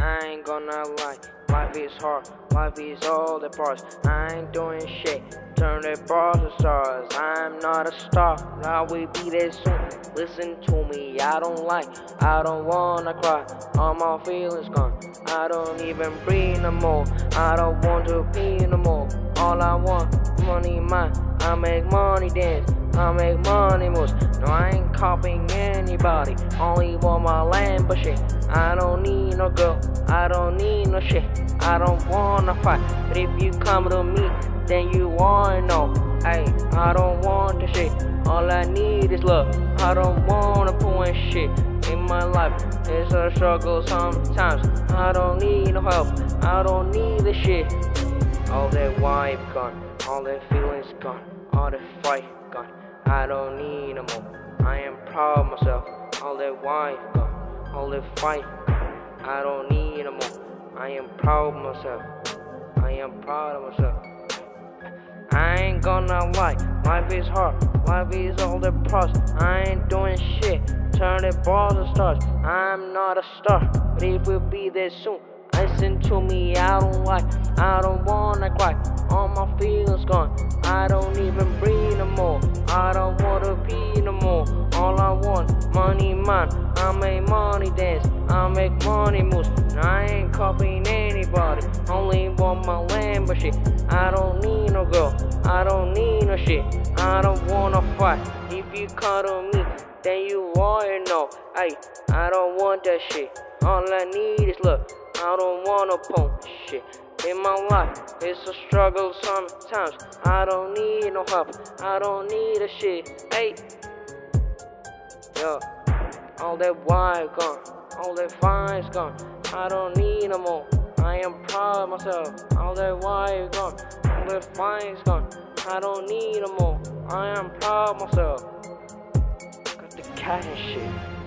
I ain't gonna lie. Life is hard, life is all the parts. I ain't doing shit. Turn the bars to stars. I'm not a star, I will be there soon. Listen to me, I don't like, I don't wanna cry. All my feelings gone. I don't even breathe no more. I don't want to be no more. All I want, money, mine. I make money dance. I make money moves. No, I ain't copying anybody. Only want my land, but shit. I don't need no girl. I don't need no shit. I don't wanna fight. But if you come to me, then you wanna know. Hey, I don't want the shit. All I need is love. I don't wanna point shit in my life. It's a struggle sometimes. I don't need no help. I don't need the shit. All that wife gone. All that feelings gone. All that fight gone. I don't need no more. I am proud of myself. All that wife gone, all that fight. I don't need no more. I am proud of myself. I am proud of myself. I ain't gonna lie, life is hard, life is all the pros. I ain't doing shit, turn the balls to stars. I'm not a star, but it will be there soon. Listen to me, I don't like, I don't wanna cry. All my feelings gone, I don't money, man. I make money dance, I make money moves. I ain't copying anybody, only want my land, shit. I don't need no girl, I don't need no shit. I don't wanna fight. If you to me, then you wanna know. Hey, I don't want that shit. All I need is love. I don't wanna punk shit. In my life, it's a struggle sometimes. I don't need no help. I don't need a shit. Hey, yeah, all that wire gone, all that fine's gone. I don't need no more. I am proud of myself. All that wire gone, all that fine's gone. I don't need no more. I am proud of myself. Got the cat and shit.